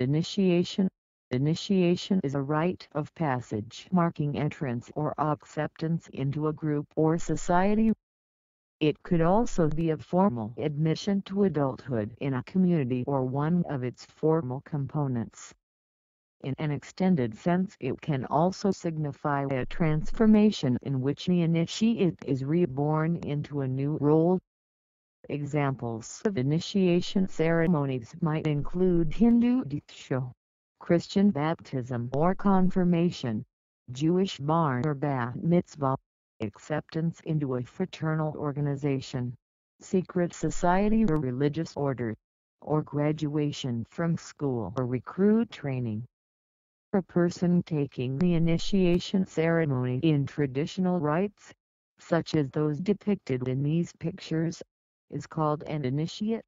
Initiation Initiation is a rite of passage marking entrance or acceptance into a group or society. It could also be a formal admission to adulthood in a community or one of its formal components. In an extended sense it can also signify a transformation in which the initiate is reborn into a new role. Examples of initiation ceremonies might include Hindu Diksha, Christian baptism or confirmation, Jewish bar or bat mitzvah, acceptance into a fraternal organization, secret society or religious order, or graduation from school or recruit training. A person taking the initiation ceremony in traditional rites, such as those depicted in these pictures, is called an initiate.